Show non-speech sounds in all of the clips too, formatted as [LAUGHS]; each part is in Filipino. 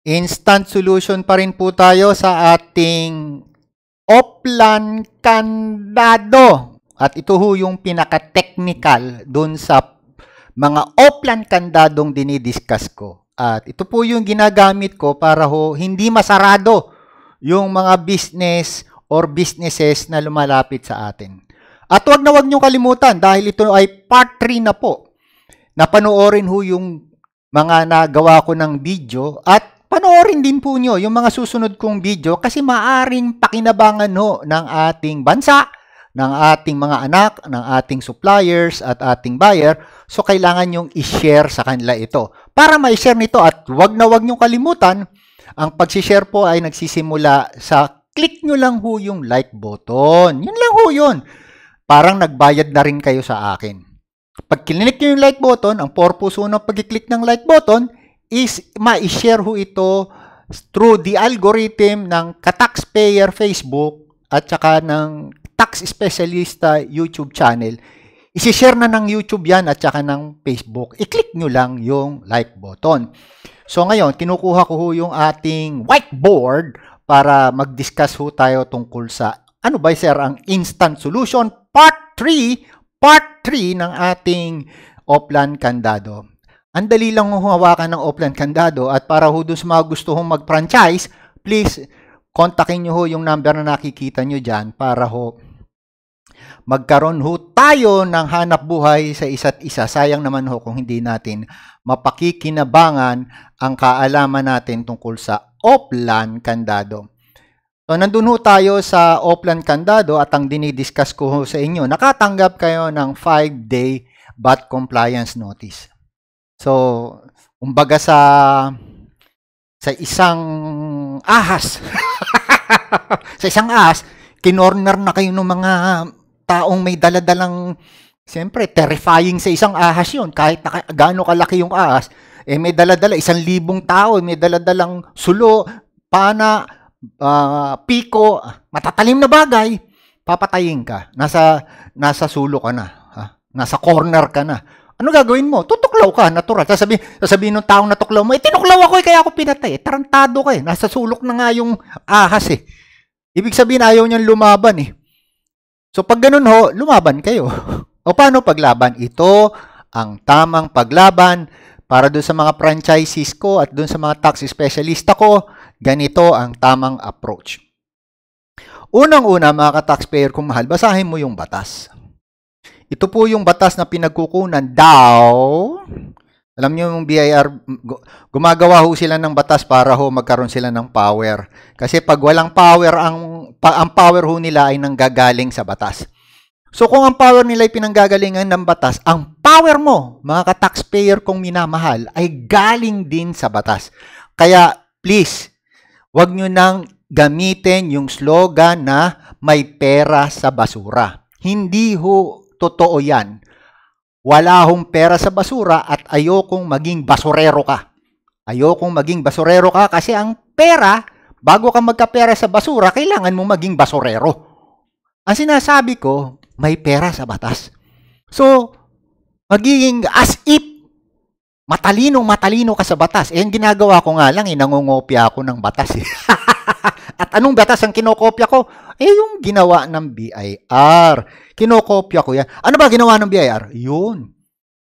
Instant solution pa rin po tayo sa ating Oplan Kandado. At ito ho yung pinaka-technical dun sa mga Oplan Kandadong dinidiscuss ko. At ito po yung ginagamit ko para ho hindi masarado yung mga business or businesses na lumalapit sa atin. At wag na wag nyo kalimutan dahil ito ay part 3 na po. Napanoorin ho yung mga nagawa ko ng video at panoorin din po nyo yung mga susunod kong video kasi maaring pakinabangan ho ng ating bansa, ng ating mga anak, ng ating suppliers at ating buyer. So, kailangan nyong i-share sa kanila ito. Para ma-share nito at wag na wag nyong kalimutan, ang pag-share po ay nagsisimula sa click nyo lang ho yung like button. Yun lang ho yun. Parang nagbayad na rin kayo sa akin. Pag kilinik nyo yung like button, ang purpose ho ng pag-click ng like button is ma-share ho ito through the algorithm ng ka-taxpayer Facebook at saka ng tax specialista YouTube channel. Isi-share na ng YouTube yan at saka ng Facebook. I-click nyo lang yung like button. So ngayon, kinukuha ko ho yung ating whiteboard para mag-discuss ho tayo tungkol sa ano ba sir ang instant solution part 3 part 3 ng ating Oplan Candado. Ang dali lang hawakan ng offline kandado at para ho doon sa mga gusto hong mag-franchise, please, kontakin nyo ho yung number na nakikita nyo dyan para ho magkaroon ho tayo ng hanap buhay sa isa't isa. Sayang naman ho kung hindi natin mapakikinabangan ang kaalaman natin tungkol sa offline kandado. So, nandun ho tayo sa offline kandado at ang dinidiscuss ko ho sa inyo, nakatanggap kayo ng 5-day BAT compliance notice. So, umbaga sa sa isang ahas. [LAUGHS] sa isang ahas, kinorner na kayo ng mga taong may daladalang siyempre terrifying sa isang ahas 'yon kahit na, gaano kalaki yung ahas eh may daladala isang libong tao may daladalang sulo pana uh, piko matatalim na bagay papatayin ka nasa nasa sulo ka na ha? nasa corner ka na ano gagawin mo? Tutuklaw ka, natural. Sasabi, sasabihin ng taong natuklaw mo, eh, tinuklaw ako eh, kaya ako pinatay. Eh, tarantado ka eh. Nasa sulok na nga yung ahas eh. Ibig sabihin, ayaw niyang lumaban eh. So, pag ganun ho, lumaban kayo. [LAUGHS] o paano paglaban? Ito ang tamang paglaban para doon sa mga franchises ko at doon sa mga tax specialista ko, ganito ang tamang approach. Unang-una, mga ka-taxpayer kung mahal, basahin mo yung batas. Ito po yung batas na pinagkukunan daw. Alam niyo yung BIR, gumagawa ho sila ng batas para ho magkaroon sila ng power. Kasi pag walang power, ang, pa, ang power ho nila ay nanggagaling sa batas. So kung ang power nila ay pinanggagalingan ng batas, ang power mo, mga ka-taxpayer kong minamahal, ay galing din sa batas. Kaya please, wag nyo nang gamitin yung slogan na may pera sa basura. Hindi ho Totoo yan. Wala hong pera sa basura at ayokong maging basurero ka. Ayokong maging basurero ka kasi ang pera, bago ka magkapera sa basura, kailangan mo maging basurero. Ang sinasabi ko, may pera sa batas. So, magiging as if matalinong matalino ka sa batas. Eh, ang ginagawa ko nga lang, eh, nangungopia ako ng batas. Eh. [LAUGHS] At anong batas ang kinokopya ko? Eh, yung ginawa ng BIR. Kinokopya ko yan. Ano ba ginawa ng BIR? Yun.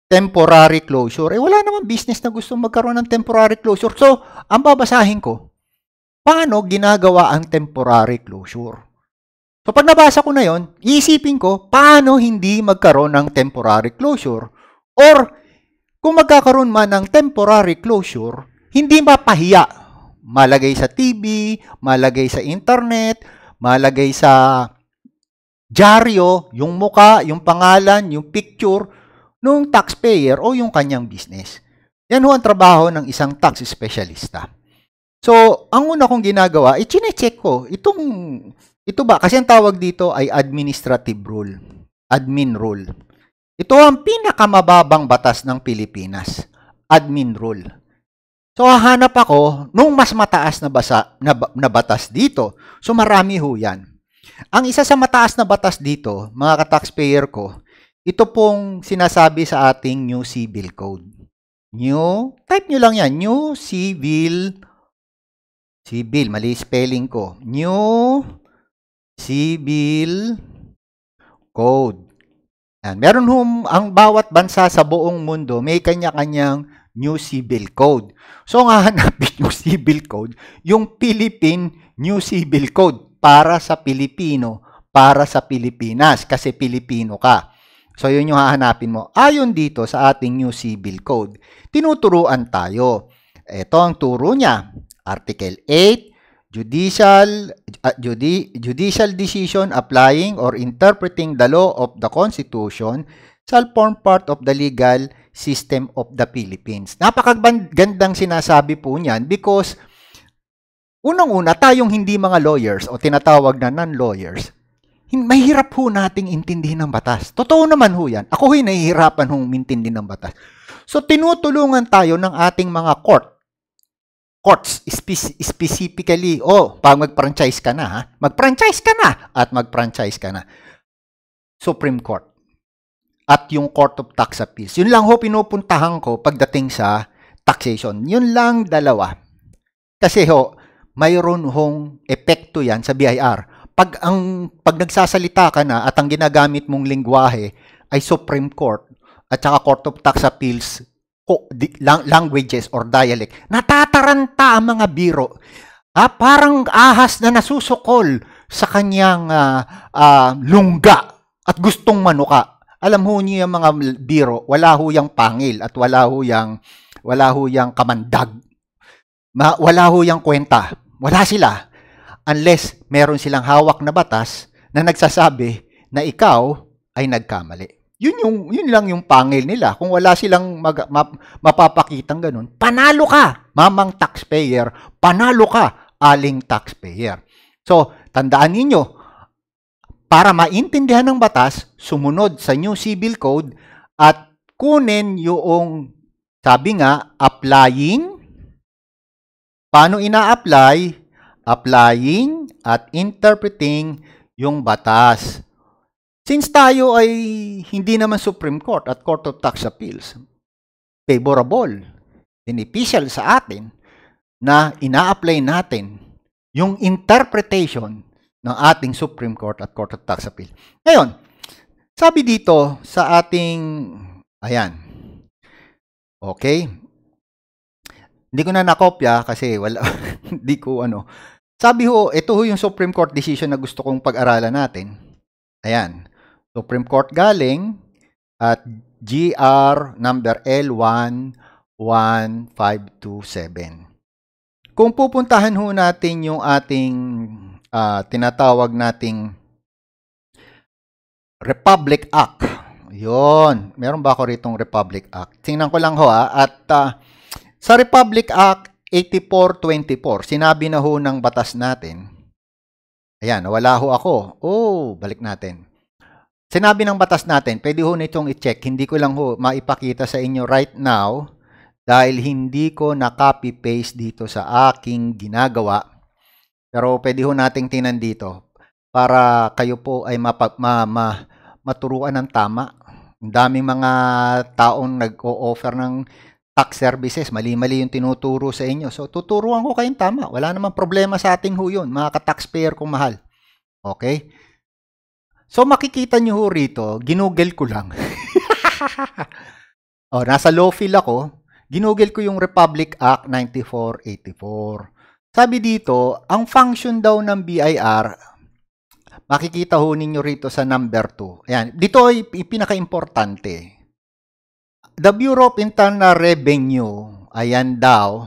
Temporary closure. Eh, wala naman business na gusto magkaroon ng temporary closure. So, ang babasahin ko, paano ginagawa ang temporary closure? So, pag nabasa ko na yon, iisipin ko, paano hindi magkaroon ng temporary closure? Or, kung magkakaroon man ng temporary closure, hindi mapahiya. Malagay sa TV, malagay sa internet, malagay sa dyaryo, yung muka, yung pangalan, yung picture ng taxpayer o yung kanyang business. Yan ho ang trabaho ng isang tax specialista. So, ang una kong ginagawa, i-check ko, itong, ito ba, kasi ang tawag dito ay administrative rule, admin rule. Ito ang pinakamababang batas ng Pilipinas, admin rule. So, hahanap ako nung mas mataas na, basa, na, na batas dito. So, marami ho yan. Ang isa sa mataas na batas dito, mga ka-taxpayer ko, ito pong sinasabi sa ating New Civil Code. New, type nyo lang yan, New Civil Civil, mali spelling ko. New Civil Code. Yan. Meron hum, ang bawat bansa sa buong mundo may kanya-kanyang New Civil Code. So, ang hahanapin yung Civil Code, yung Philippine New Civil Code para sa Pilipino, para sa Pilipinas, kasi Pilipino ka. So, yun yung hahanapin mo. Ayon dito sa ating New Civil Code, tinuturuan tayo. Ito ang turo niya. Article 8, judicial uh, judi, judicial decision applying or interpreting the law of the Constitution shall form part of the legal system of the Philippines. Napakagandang sinasabi po niyan because unang-una tayong hindi mga lawyers o tinatawag na non-lawyers, mahirap ho nating intindihin ng batas. Totoo naman ho yan. Ako ho'y nahihirapan hong intindihin ng batas. So, tinutulungan tayo ng ating mga court courts spe- specifically, oh, pag mag-franchise ka na, ha? mag-franchise ka na at mag-franchise ka na. Supreme Court at yung Court of Tax Appeals. Yun lang ho pinupuntahan ko pagdating sa taxation. Yun lang dalawa. Kasi ho, mayroon hong epekto yan sa BIR. Pag ang pag nagsasalita ka na at ang ginagamit mong lingwahe ay Supreme Court at saka Court of Tax Appeals languages or dialect, natataranta ang mga biro. Ah, parang ahas na nasusukol sa kanyang uh, uh, lungga at gustong manuka. Alam ho niyo yung mga biro, wala ho yung pangil at wala ho yung, wala ho yung kamandag. Ma, wala ho yung kwenta. Wala sila. Unless meron silang hawak na batas na nagsasabi na ikaw ay nagkamali. Yun, yung, yun lang yung pangil nila. Kung wala silang mag, map, mapapakitang ganun, panalo ka, mamang taxpayer, panalo ka, aling taxpayer. So, tandaan ninyo, para maintindihan ng batas, sumunod sa New Civil Code at kunin yung, sabi nga, applying, paano ina-apply, applying at interpreting yung batas. Since tayo ay hindi naman Supreme Court at Court of Tax Appeals, favorable, beneficial sa atin na ina-apply natin yung interpretation ng ating Supreme Court at Court of Tax Appeals. Ngayon, sabi dito sa ating, ayan, okay, hindi ko na nakopya kasi wala, [LAUGHS] hindi ko ano. Sabi ho, ito ho yung Supreme Court decision na gusto kong pag-aralan natin. Ayan. Supreme Court galing at GR number L11527. Kung pupuntahan ho natin yung ating uh, tinatawag nating Republic Act. Yon, meron ba ako ritong Republic Act? Tingnan ko lang ho ha. At uh, sa Republic Act 8424, sinabi na ho ng batas natin. Ayan, wala ho ako. Oh, balik natin. Sinabi ng batas natin, pwede ho nitong i-check. Hindi ko lang ho maipakita sa inyo right now dahil hindi ko na-copy-paste dito sa aking ginagawa. Pero pwede ho nating tinan dito para kayo po ay mapag, ma, ma, maturuan ng tama. Ang daming mga taong nag-o-offer ng tax services. Mali-mali yung tinuturo sa inyo. So, tuturuan ko kayong tama. Wala namang problema sa ating ho yun, mga ka-taxpayer kong mahal. Okay? So makikita nyo ho rito, ginugel ko lang. [LAUGHS] oh, nasa law field ako, ginugel ko yung Republic Act 9484. Sabi dito, ang function daw ng BIR, makikita ho ninyo rito sa number 2. Ayan, dito ay pinaka-importante. The Bureau of Internal Revenue, ayan daw,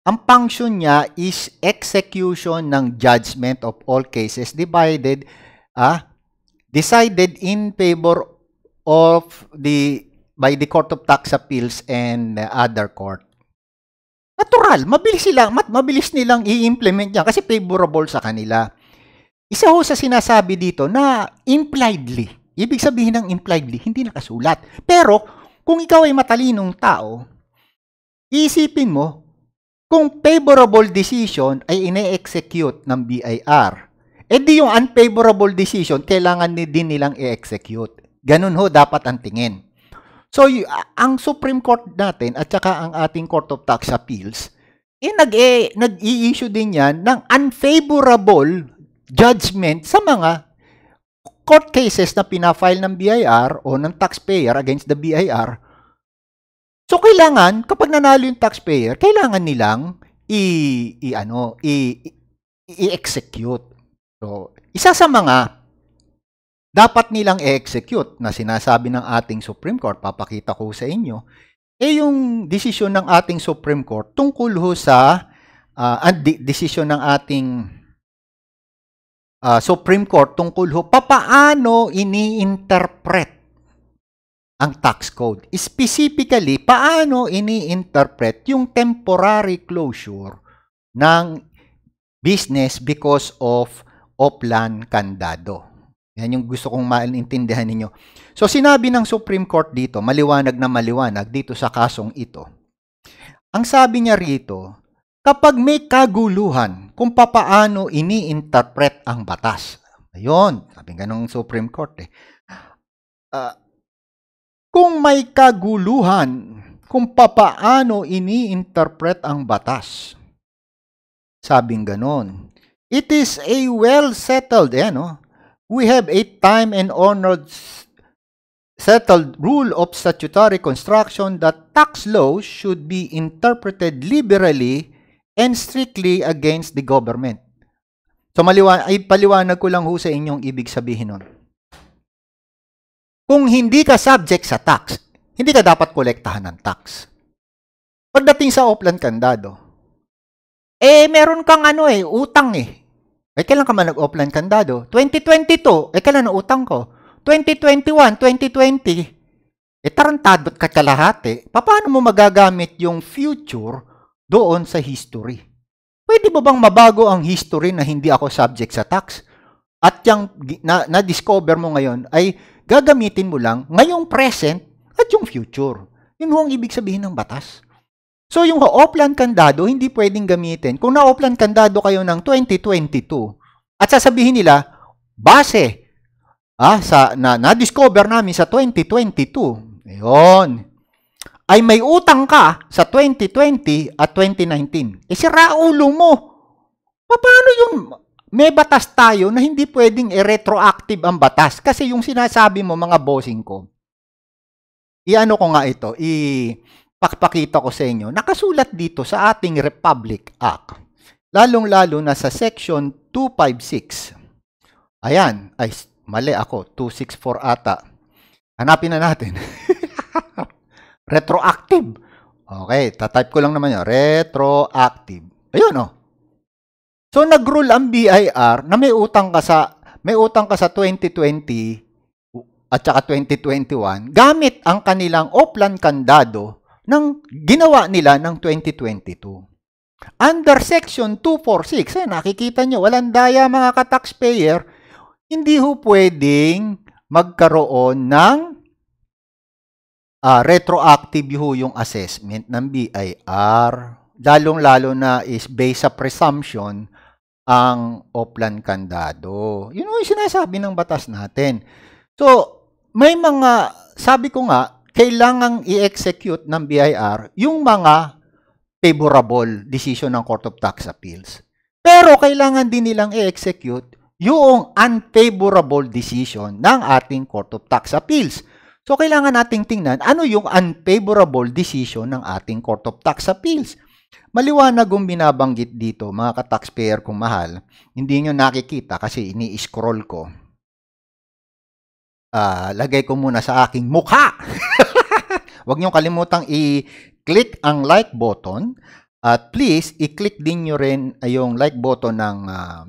ang function niya is execution ng judgment of all cases divided ah, decided in favor of the by the Court of Tax Appeals and other court. Natural, mabilis sila, mat, mabilis nilang i-implement yan kasi favorable sa kanila. Isa ho sa sinasabi dito na impliedly, ibig sabihin ng impliedly, hindi nakasulat. Pero, kung ikaw ay matalinong tao, iisipin mo, kung favorable decision ay ine-execute ng BIR, eh di yung unfavorable decision, kailangan din nilang i-execute. Ganun ho dapat ang tingin. So, ang Supreme Court natin at saka ang ating Court of Tax Appeals, eh, nag, eh, nag-i-issue din yan ng unfavorable judgment sa mga court cases na pinafile ng BIR o ng taxpayer against the BIR. So kailangan kapag nanalo yung taxpayer, kailangan nilang i, i ano, i, i-execute. So, isa sa mga dapat nilang i-execute na sinasabi ng ating Supreme Court, papakita ko sa inyo, eh yung desisyon ng ating Supreme Court tungkol ho sa uh, desisyon ng ating uh, Supreme Court tungkol ho papaano ini-interpret ang tax code. Specifically, paano ini-interpret yung temporary closure ng business because of Oplan Candado. Yan yung gusto kong maintindihan ninyo. So sinabi ng Supreme Court dito, maliwanag na maliwanag dito sa kasong ito. Ang sabi niya rito, kapag may kaguluhan kung papaano ini-interpret ang batas. Ayun, sabi nga ng Supreme Court eh. Uh, kung may kaguluhan kung papaano ini-interpret ang batas. Sabing ganon. It is a well settled, eh, no? We have a time and honored settled rule of statutory construction that tax laws should be interpreted liberally and strictly against the government. So maliwan ay paliwanag ko lang ho sa inyong ibig sabihin nun. Kung hindi ka subject sa tax, hindi ka dapat kolektahan ng tax. Pagdating sa Oplan Kandado, eh meron kang ano eh, utang eh. Eh, kailan ka man nag-offline kandado? 2022. Eh, kailan na utang ko? 2021, 2020. Eh, tarantado ka kalahati. Paano mo magagamit yung future doon sa history? Pwede mo bang mabago ang history na hindi ako subject sa tax? At yung na, na-discover mo ngayon ay gagamitin mo lang ngayong present at yung future. Yun ho ang ibig sabihin ng batas. So yung offline kandado, hindi pwedeng gamitin. Kung na-offline kandado kayo ng 2022, at sasabihin nila, base ah, sa, na, na-discover namin sa 2022, yon ay may utang ka sa 2020 at 2019. Eh, sira ulo mo. Paano yung may batas tayo na hindi pwedeng i-retroactive ang batas? Kasi yung sinasabi mo, mga bossing ko, i-ano ko nga ito, i- pakpakita ko sa inyo, nakasulat dito sa ating Republic Act, lalong-lalo na sa Section 256. Ayan, ay mali ako, 264 ata. Hanapin na natin. [LAUGHS] Retroactive. Okay, tatype ko lang naman yun. Retroactive. Ayun oh. So nag-rule ang BIR na may utang ka sa may utang ka sa 2020 at saka 2021 gamit ang kanilang offline kandado ng ginawa nila ng 2022. Under Section 246, eh, nakikita nyo, walang daya mga ka-taxpayer, hindi ho pwedeng magkaroon ng uh, retroactive ho yung assessment ng BIR. Lalong-lalo na is based sa presumption ang Oplan Kandado. Yun yung sinasabi ng batas natin. So, may mga, sabi ko nga, kailangang i-execute ng BIR yung mga favorable decision ng Court of Tax Appeals. Pero kailangan din nilang i-execute yung unfavorable decision ng ating Court of Tax Appeals. So, kailangan nating tingnan ano yung unfavorable decision ng ating Court of Tax Appeals. Maliwanag yung binabanggit dito, mga ka-taxpayer kong mahal. Hindi nyo nakikita kasi ini-scroll ko uh, lagay ko muna sa aking mukha. [LAUGHS] Huwag niyo kalimutang i-click ang like button at please i-click din niyo rin yung like button ng uh,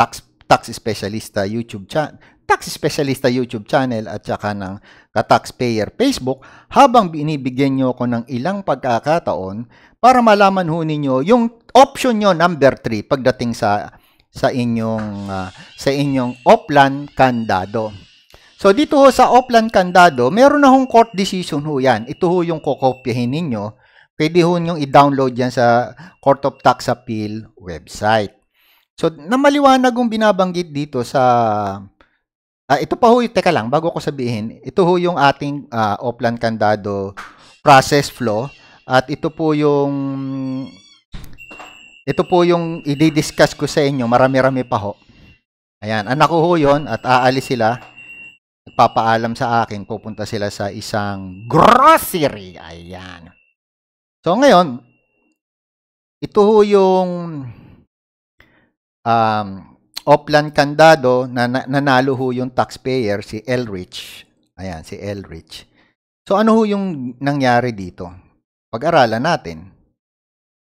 tax tax specialista YouTube channel tax specialista YouTube channel at saka ng ka-taxpayer Facebook habang binibigyan niyo ako ng ilang pagkakataon para malaman ho ninyo yung option nyo number 3 pagdating sa sa inyong uh, sa inyong Oplan Kandado. So dito ho sa Oplan Candado, meron na hong court decision ho yan. Ito ho yung kokopyahin ninyo. Pwede ho nyong i-download yan sa Court of Tax Appeal website. So namaliwanag yung binabanggit dito sa uh, ito pa ho, teka lang, bago ko sabihin, ito ho yung ating uh, Oplan Candado process flow at ito po yung ito po yung i-discuss ko sa inyo. Marami-rami pa ho. Ayan, anak ko ho yun at aalis sila. Nagpapaalam sa akin, pupunta sila sa isang grocery. Ayan. So ngayon, ito ho yung um, Oplan Candado na, na nanalo ho yung taxpayer si Elrich. Ayan, si Elrich. So ano ho yung nangyari dito? Pag-aralan natin.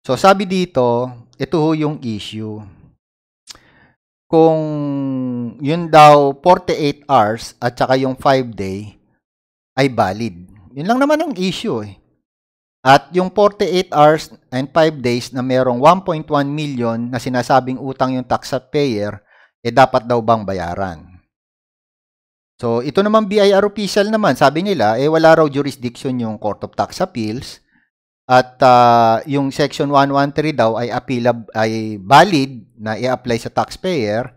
So sabi dito, ito ho yung issue. Kung yun daw 48 hours at saka yung 5 day ay valid. Yun lang naman ang issue eh. At yung 48 hours and 5 days na merong 1.1 million na sinasabing utang yung taxpayer, eh dapat daw bang bayaran? So, ito naman BIR official naman, sabi nila, eh wala raw jurisdiction yung Court of Tax Appeals at uh, yung Section 113 daw ay appealab ay valid na i-apply sa taxpayer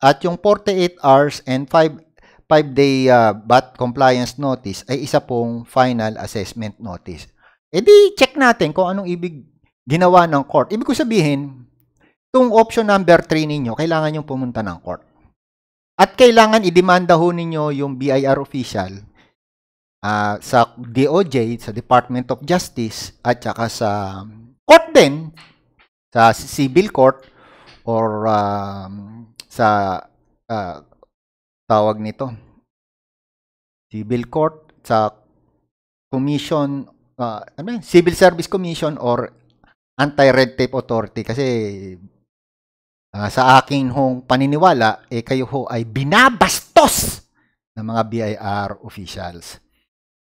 at yung 48 hours and 5 5 day uh, VAT compliance notice ay isa pong final assessment notice. E di check natin kung anong ibig ginawa ng court. Ibig ko sabihin, itong option number 3 ninyo, kailangan nyo pumunta ng court. At kailangan idemanda ho ninyo yung BIR official uh, sa DOJ, sa Department of Justice, at saka sa court din, sa civil court, or um, sa uh, tawag nito, civil court, sa commission uh, ano yun, Civil Service Commission or Anti-Red Tape Authority kasi uh, sa aking hong paniniwala, eh kayo ho ay binabastos ng mga BIR officials.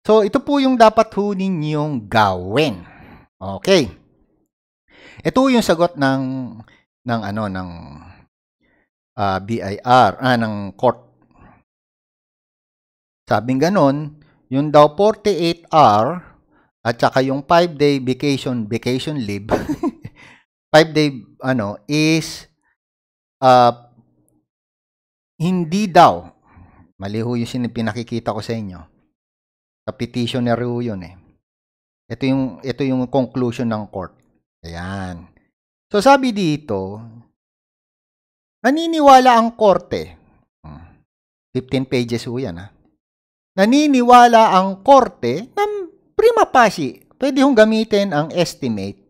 So, ito po yung dapat ho ninyong gawin. Okay. Ito yung sagot ng ng ano ng uh, ah, BIR, ah, ng court. Sabing ganon, yung daw 48 hour at saka yung 5-day vacation, vacation leave, [LAUGHS] 5-day ano, is uh, hindi daw, mali ho yung pinakikita ko sa inyo. Sa petitioner ho yun eh. Ito yung, ito yung conclusion ng court. Ayan. So sabi dito, naniniwala ang korte. 15 hmm. pages ho yan ha. Naniniwala ang korte na prima facie, pwede hong gamitin ang estimate,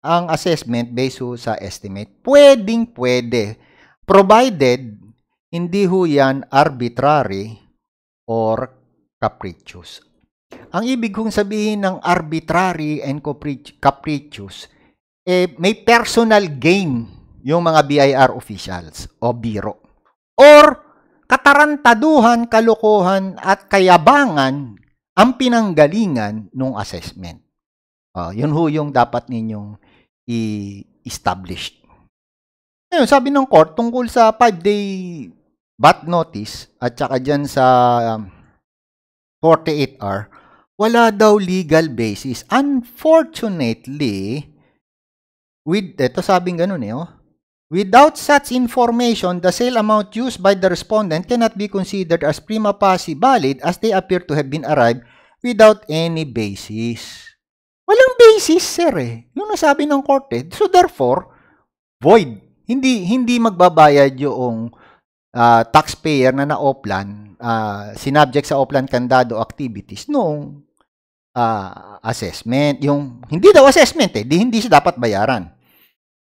ang assessment based sa estimate. Pwedeng pwede. Provided, hindi ho yan arbitrary or capricious. Ang ibig kong sabihin ng arbitrary and capricious, eh, may personal gain yung mga BIR officials o biro. Or katarantaduhan, kalokohan at kayabangan ang pinanggalingan ng assessment. Uh, yun ho yung dapat ninyong i-establish. Ngayon, sabi ng court, tungkol sa 5-day bat notice at saka dyan sa um, 48R, wala daw legal basis. Unfortunately, with, ito sabing ganun eh, oh, Without such information, the sale amount used by the respondent cannot be considered as prima facie valid as they appear to have been arrived without any basis. Walang basis, sir eh. Yung nasabi ng court eh. So therefore, void. Hindi hindi magbabayad yung uh, taxpayer na na-oplan, uh, sinubject sa oplan kandado activities noong uh, assessment. Yung hindi daw assessment eh, di hindi siya dapat bayaran.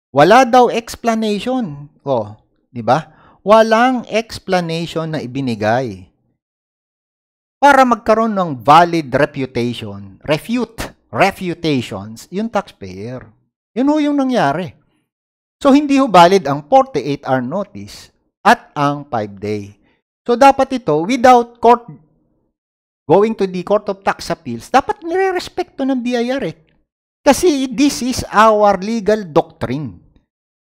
Wala daw explanation. Oh, di ba? Walang explanation na ibinigay. Para magkaroon ng valid reputation, refute, refutations, yung taxpayer. Yun ho yung nangyari. So, hindi ho valid ang 48-hour notice at ang 5-day. So, dapat ito, without court going to the Court of Tax Appeals, dapat nire-respect to ng BIR eh. Kasi this is our legal doctrine.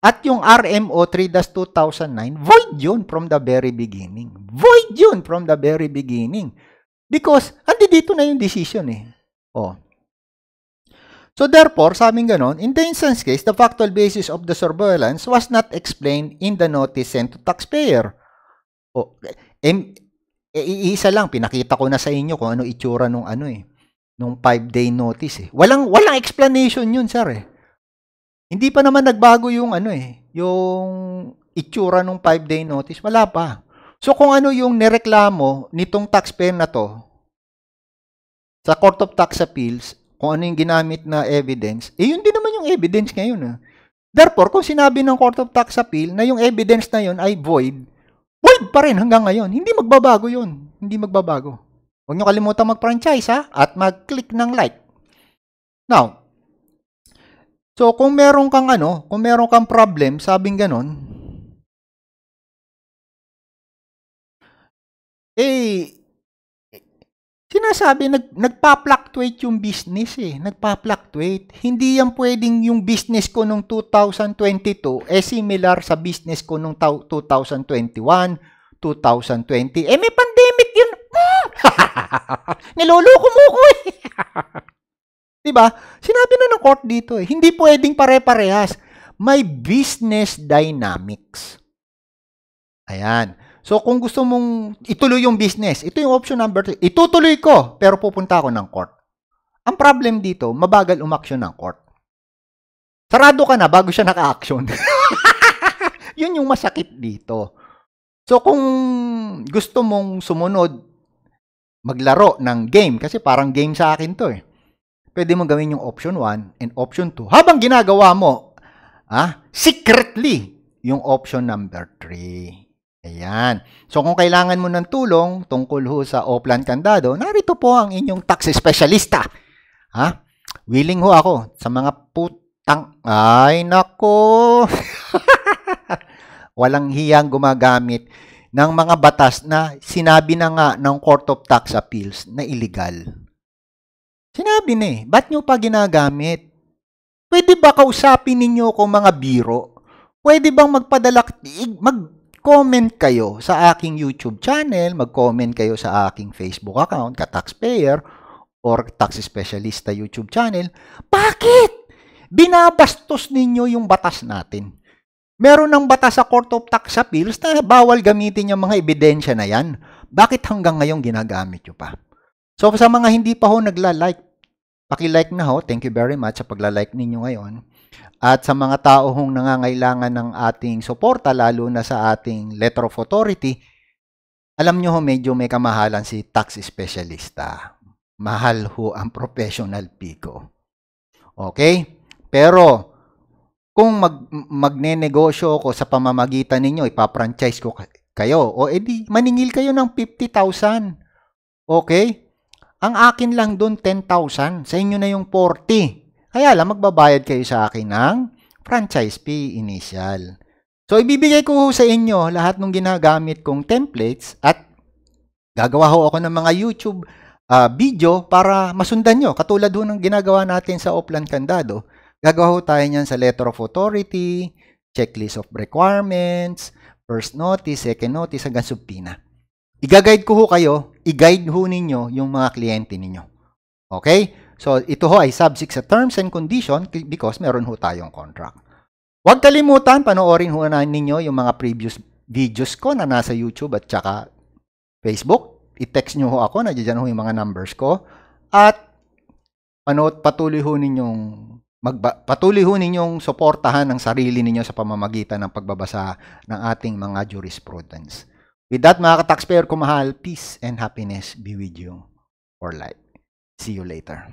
At yung RMO 3-2009, void yun from the very beginning. Void yun from the very beginning. Because, andi dito na yung decision eh. Oh. So therefore, sabi ganon, in the instance case, the factual basis of the surveillance was not explained in the notice sent to taxpayer. Oh, em, e, iisa lang, pinakita ko na sa inyo kung ano itsura nung ano eh nung 5-day notice eh. Walang walang explanation yun, sir eh. Hindi pa naman nagbago yung ano eh, yung itsura ng 5-day notice. Wala pa. So kung ano yung nireklamo nitong taxpayer na to sa Court of Tax Appeals, kung ano yung ginamit na evidence, eh yun din naman yung evidence ngayon. Eh. Therefore, kung sinabi ng Court of Tax Appeal na yung evidence na yun ay void, void pa rin hanggang ngayon. Hindi magbabago yun. Hindi magbabago. Huwag nyo kalimutan mag-franchise ha, at mag-click ng like. Now, So, kung meron kang ano, kung meron kang problem, sabing ganon, eh, sinasabi, nag, nagpa-fluctuate yung business eh. Nagpa-fluctuate. Hindi yan pwedeng yung business ko nung 2022 eh similar sa business ko nung 2021, 2020. Eh, may pandemic yun. [LAUGHS] Niloloko mo ko eh. [LAUGHS] 'Di ba? Sinabi na ng court dito eh, hindi pwedeng pare-parehas. May business dynamics. Ayan. So kung gusto mong ituloy yung business, ito yung option number 3. Itutuloy ko, pero pupunta ako ng court. Ang problem dito, mabagal umaksyon ng court. Sarado ka na bago siya naka-action. [LAUGHS] Yun yung masakit dito. So kung gusto mong sumunod maglaro ng game, kasi parang game sa akin to eh pwede mo gawin yung option 1 and option 2. Habang ginagawa mo, ah, secretly, yung option number 3. Ayan. So, kung kailangan mo ng tulong tungkol ho sa Oplan Candado, narito po ang inyong tax specialista. Ha? Willing ho ako sa mga putang... Ay, nako! [LAUGHS] Walang hiyang gumagamit ng mga batas na sinabi na nga ng Court of Tax Appeals na illegal. Sinabi na eh, ba't nyo pa ginagamit? Pwede ba kausapin ninyo kung mga biro? Pwede bang magpadala, mag-comment kayo sa aking YouTube channel, mag-comment kayo sa aking Facebook account, ka-taxpayer, or tax specialista YouTube channel. Bakit? Binabastos ninyo yung batas natin. Meron ng batas sa Court of Tax Appeals na bawal gamitin yung mga ebidensya na yan. Bakit hanggang ngayon ginagamit nyo pa? So sa mga hindi pa ho nagla-like, paki-like na ho. Thank you very much sa pagla-like ninyo ngayon. At sa mga tao hong nangangailangan ng ating suporta, lalo na sa ating letter of authority, alam nyo ho, medyo may kamahalan si tax specialista. Mahal ho ang professional pico. Okay? Pero, kung mag, magne-negosyo ko sa pamamagitan ninyo, ipapranchise ko kayo, o edi maningil kayo ng 50,000. Okay? Ang akin lang doon 10,000. Sa inyo na yung 40. Kaya lang magbabayad kayo sa akin ng franchise fee initial. So ibibigay ko sa inyo lahat ng ginagamit kong templates at gagawa ho ako ng mga YouTube uh, video para masundan nyo. Katulad ho ng ginagawa natin sa Oplan Candado. Gagawa ho tayo niyan sa letter of authority, checklist of requirements, first notice, second notice, hanggang subpoena. I-guide ko ho kayo, i-guide ho ninyo yung mga kliyente ninyo. Okay? So, ito ho ay subject sa terms and condition because meron ho tayong contract. Huwag kalimutan, panoorin ho na ninyo yung mga previous videos ko na nasa YouTube at saka Facebook. I-text nyo ho ako, nandiyan ho yung mga numbers ko. At panood, patuloy ho ninyong magba, patuloy ho ninyong suportahan ang sarili ninyo sa pamamagitan ng pagbabasa ng ating mga jurisprudence. With that, mga ka-taxpayer kumahal, peace and happiness be with you for life. See you later.